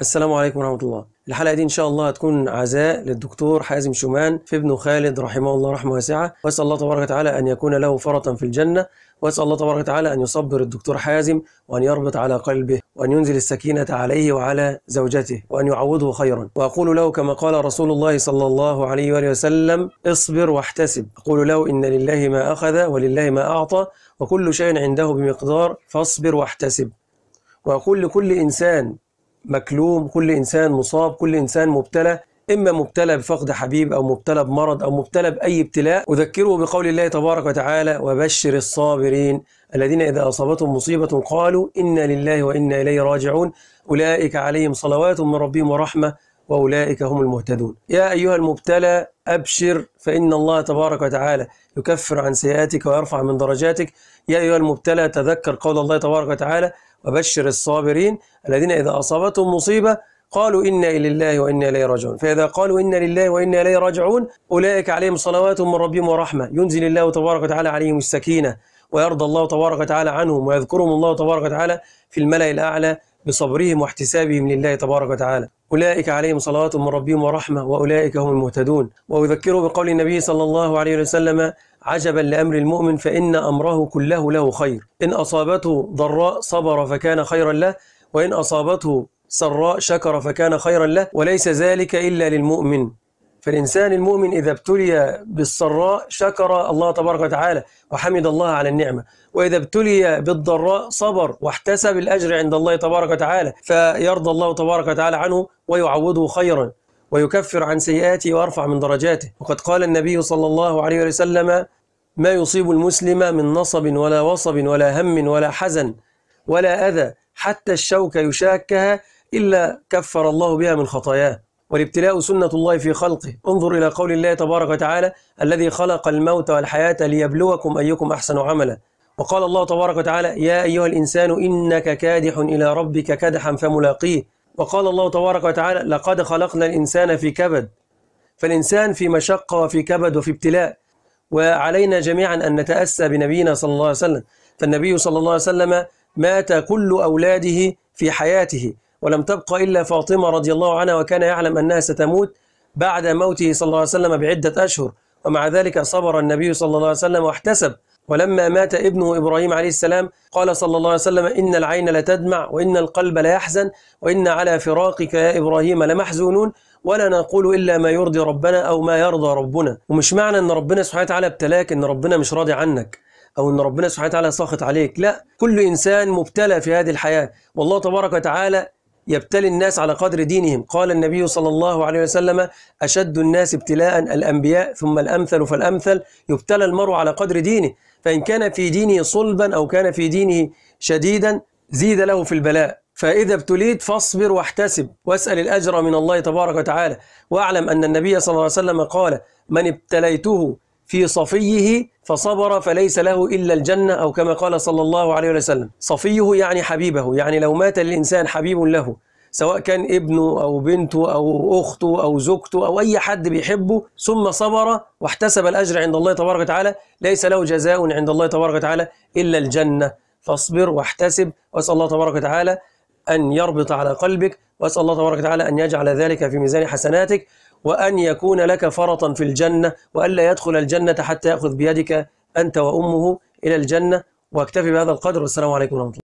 السلام عليكم ورحمة الله. الحلقة دي إن شاء الله هتكون عزاء للدكتور حازم شومان في ابنه خالد رحمه الله رحمة واسعة. وأسأل الله تبارك وتعالى أن يكون له فرطا في الجنة. وأسأل الله تبارك وتعالى أن يصبر الدكتور حازم وأن يربط على قلبه وأن ينزل السكينة عليه وعلى زوجته وأن يعوضه خيرا. وأقول له كما قال رسول الله صلى الله عليه وآله وسلم اصبر واحتسب أقول له إن لله ما أخذ ولله ما أعطى وكل شيء عنده بمقدار فاصبر واحتسب وأقول لكل إنسان مكلوم كل إنسان مصاب كل إنسان مبتلى إما مبتلى بفقد حبيب أو مبتلى بمرض أو مبتلى بأي ابتلاء. أذكره بقول الله تبارك وتعالى وبشر الصابرين الذين إذا أصابتهم مصيبة قالوا إنا لله وإنا إليه راجعون. أولئك عليهم صلوات من ربهم ورحمة. وأولئك هم المهتدون. يا أيها المبتلى أبشر فإن الله تبارك وتعالى يكفر عن سيئاتك ويرفع من درجاتك. يا أيها المبتلى تذكر قول الله تبارك وتعالى وبشر الصابرين الذين إذا أصابتهم مصيبة قالوا إنا لله وإنا إليه راجعون. فإذا قالوا إنا لله وإنا إليه راجعون أولئك عليهم صلوات من ربهم ورحمة. ينزل الله تبارك وتعالى عليهم السكينة ويرضى الله تبارك وتعالى عنهم ويذكرهم الله تبارك وتعالى في الملأ الأعلى بصبرهم واحتسابهم لله تبارك وتعالى. أولئك عليهم صلوات من ربهم ورحمة وأولئك هم المهتدون. وأذكره بقول النبي صلى الله عليه وسلم عجبا لأمر المؤمن فإن أمره كله له خير. إن أصابته ضراء صبر فكان خيرا له وإن أصابته سراء شكر فكان خيرا له وليس ذلك إلا للمؤمن. فالإنسان المؤمن إذا ابتلي بالسراء شكر الله تبارك وتعالى وحمد الله على النعمة. وإذا ابتلي بالضراء صبر واحتسب الأجر عند الله تبارك وتعالى فيرضى الله تبارك وتعالى عنه ويعوضه خيرا ويكفر عن سيئاته ويرفع من درجاته. وقد قال النبي صلى الله عليه وسلم ما يصيب المسلم من نصب ولا وصب ولا هم ولا حزن ولا أذى حتى الشوك يشاكها إلا كفر الله بها من خطاياه. والابتلاء سنة الله في خلقه. انظر إلى قول الله تبارك وتعالى الذي خلق الموت والحياة ليبلوكم أيكم أحسن عملا. وقال الله تبارك وتعالى يا أيها الإنسان إنك كادح إلى ربك كدحا فملاقيه. وقال الله تبارك وتعالى لقد خلقنا الإنسان في كبد. فالإنسان في مشقة وفي كبد وفي ابتلاء. وعلينا جميعا أن نتأسى بنبينا صلى الله عليه وسلم. فالنبي صلى الله عليه وسلم مات كل أولاده في حياته. ولم تبقى إلا فاطمة رضي الله عنها وكان يعلم أنها ستموت بعد موته صلى الله عليه وسلم بعدة أشهر. ومع ذلك صبر النبي صلى الله عليه وسلم واحتسب. ولما مات ابنه إبراهيم عليه السلام قال صلى الله عليه وسلم إن العين لتدمع وإن القلب ليحزن وإن على فراقك يا إبراهيم لمحزونون ولا نقول إلا ما يرضي ربنا أو ما يرضى ربنا. ومش معنى أن ربنا سبحانه وتعالى ابتلاك أن ربنا مش راضي عنك أو أن ربنا سبحانه وتعالى ساخط عليك. لا كل إنسان مبتلى في هذه الحياة. والله تبارك وتعالى يبتلي الناس على قدر دينهم. قال النبي صلى الله عليه وسلم أشد الناس ابتلاء الأنبياء ثم الأمثل فالأمثل يبتلى المرء على قدر دينه. فإن كان في دينه صلبا أو كان في دينه شديدا زيد له في البلاء. فإذا ابتليت فاصبر واحتسب واسأل الأجر من الله تبارك وتعالى. واعلم أن النبي صلى الله عليه وسلم قال من ابتليته في صفيه فصبر فليس له إلا الجنة أو كما قال صلى الله عليه وسلم. صفيه يعني حبيبه يعني لو مات الإنسان حبيب له سواء كان ابنه أو بنته أو أخته أو زوجته أو أي حد بيحبه ثم صبر واحتسب الأجر عند الله تبارك وتعالى ليس له جزاء عند الله تبارك وتعالى إلا الجنة. فاصبر واحتسب واسأل الله تبارك وتعالى أن يربط على قلبك واسأل الله تبارك وتعالى أن يجعل ذلك في ميزان حسناتك. وأن يكون لك فرطا في الجنة وألا يدخل الجنة حتى يأخذ بيدك أنت وأمه إلى الجنة. واكتفي بهذا القدر. والسلام عليكم ورحمة الله.